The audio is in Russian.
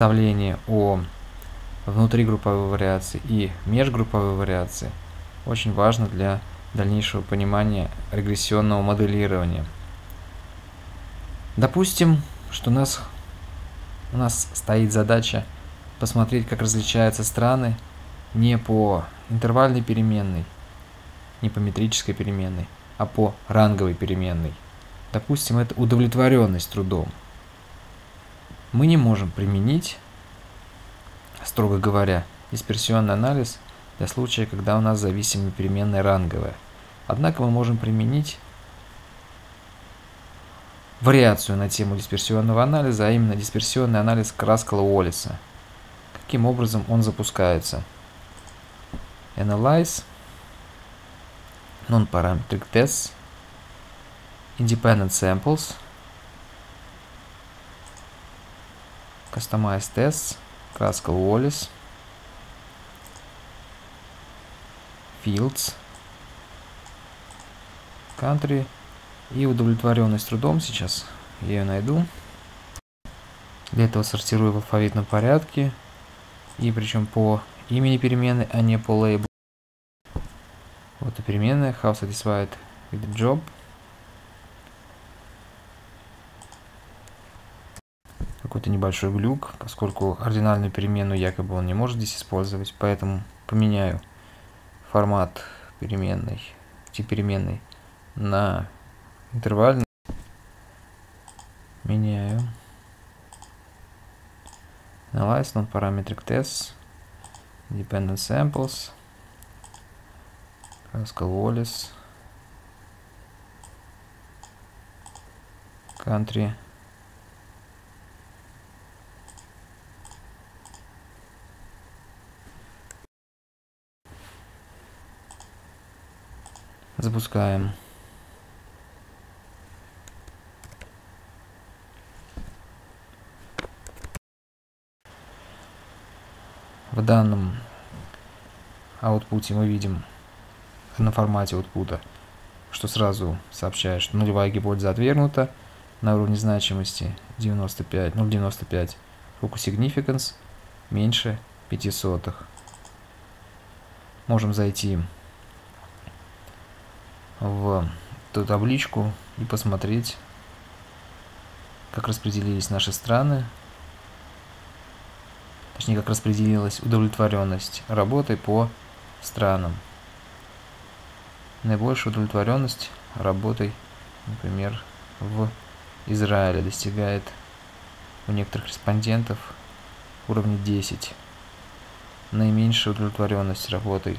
представление о внутригрупповой вариации и межгрупповой вариации очень важно для дальнейшего понимания регрессионного моделирования. Допустим, что у нас, у нас стоит задача посмотреть, как различаются страны не по интервальной переменной, не по метрической переменной, а по ранговой переменной. Допустим, это удовлетворенность трудом. Мы не можем применить, строго говоря, дисперсионный анализ для случая, когда у нас зависимая переменная ранговая. Однако мы можем применить вариацию на тему дисперсионного анализа, а именно дисперсионный анализ Краскала-Уоллиса. Каким образом он запускается? Analyze, Non-Parametric Tests, Independent Samples, Customize Tests, Kraskal-Wallis, Fields, Country и удовлетворенность трудом сейчас я ее найду. Для этого сортирую в алфавитном порядке и причем по имени переменной, а не по лейблу. Вот и переменная how satisfied with job. Какой-то небольшой глюк, поскольку ординальную переменную якобы он не может здесь использовать, поэтому поменяю формат переменной, тип переменной на интервальный. Меняю. Analyze non-parametric tests, dependent samples, Pascal Wallis, country. Запускаем. В данном аутпуте мы видим на формате аутпута, что сразу сообщает, что нулевая гипотеза отвергнута на уровне значимости 95, 0,95. Focus significance меньше 5 сотых. Можем зайти в эту табличку и посмотреть, как распределились наши страны точнее как распределилась удовлетворенность работой по странам. Наибольшая удовлетворенность работой, например, в Израиле достигает у некоторых респондентов уровня 10. Наименьшая удовлетворенность работой